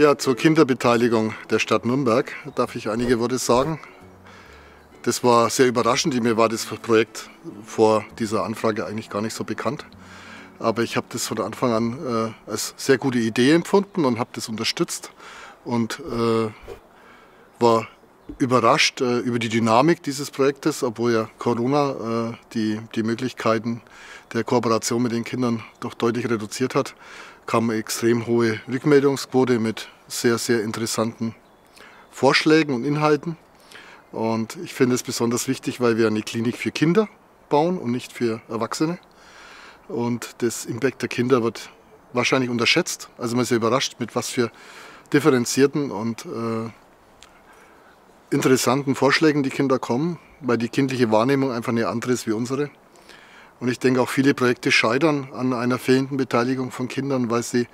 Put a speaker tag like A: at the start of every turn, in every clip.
A: Ja, zur Kinderbeteiligung der Stadt Nürnberg darf ich einige Worte sagen. Das war sehr überraschend. Mir war das Projekt vor dieser Anfrage eigentlich gar nicht so bekannt. Aber ich habe das von Anfang an äh, als sehr gute Idee empfunden und habe das unterstützt und äh, war überrascht äh, über die Dynamik dieses Projektes, obwohl ja Corona äh, die, die Möglichkeiten der Kooperation mit den Kindern doch deutlich reduziert hat, kam eine extrem hohe Rückmeldungsquote mit sehr, sehr interessanten Vorschlägen und Inhalten. Und ich finde es besonders wichtig, weil wir eine Klinik für Kinder bauen und nicht für Erwachsene. Und das Impact der Kinder wird wahrscheinlich unterschätzt. Also man ist ja überrascht, mit was für differenzierten und äh, interessanten Vorschlägen die Kinder kommen, weil die kindliche Wahrnehmung einfach eine andere ist wie unsere. Und ich denke auch viele Projekte scheitern an einer fehlenden Beteiligung von Kindern, weil sie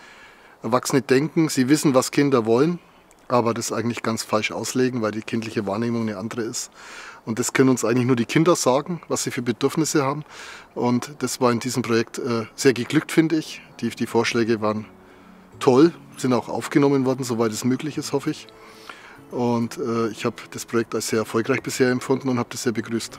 A: Erwachsene denken, sie wissen, was Kinder wollen, aber das eigentlich ganz falsch auslegen, weil die kindliche Wahrnehmung eine andere ist. Und das können uns eigentlich nur die Kinder sagen, was sie für Bedürfnisse haben. Und das war in diesem Projekt äh, sehr geglückt, finde ich. Die, die Vorschläge waren toll, sind auch aufgenommen worden, soweit es möglich ist, hoffe ich. Und äh, ich habe das Projekt als sehr erfolgreich bisher empfunden und habe das sehr begrüßt.